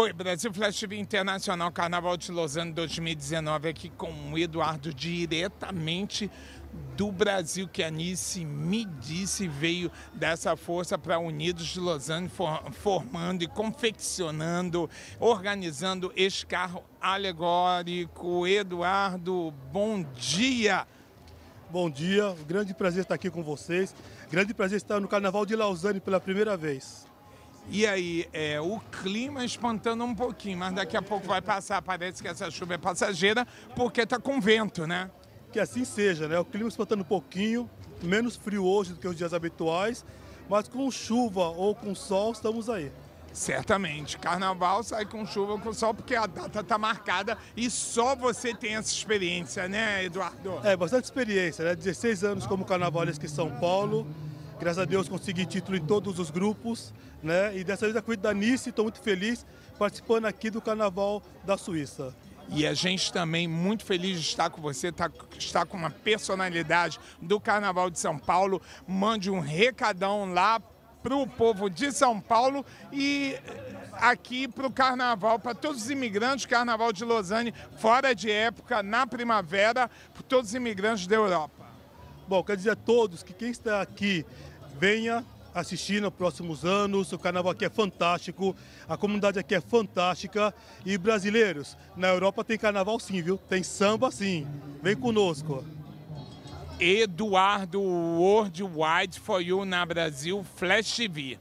Oi, Brasil Flash TV Internacional Carnaval de Lausanne 2019 aqui com o Eduardo diretamente do Brasil que a Nice me disse veio dessa força para Unidos de Lausanne formando e confeccionando, organizando este carro alegórico. Eduardo, bom dia. Bom dia, grande prazer estar aqui com vocês. Grande prazer estar no Carnaval de Lausanne pela primeira vez. E aí, é, o clima espantando um pouquinho, mas daqui a pouco vai passar. Parece que essa chuva é passageira, porque está com vento, né? Que assim seja, né? O clima espantando um pouquinho, menos frio hoje do que os dias habituais, mas com chuva ou com sol estamos aí. Certamente. Carnaval sai com chuva ou com sol, porque a data está marcada e só você tem essa experiência, né, Eduardo? É, bastante experiência, né? 16 anos como carnavalesco em São Paulo. Graças a Deus consegui título em todos os grupos, né? E dessa vez a corrida da Nice, estou muito feliz participando aqui do Carnaval da Suíça. E a gente também muito feliz de estar com você, tá, estar com uma personalidade do Carnaval de São Paulo. Mande um recadão lá para o povo de São Paulo e aqui para o Carnaval, para todos os imigrantes, Carnaval de Lausanne, fora de época, na primavera, para todos os imigrantes da Europa. Bom, quero dizer a todos que quem está aqui venha assistir nos próximos anos. O carnaval aqui é fantástico, a comunidade aqui é fantástica. E brasileiros, na Europa tem carnaval sim, viu? Tem samba sim. Vem conosco. Eduardo Worldwide for You na Brasil Flash TV.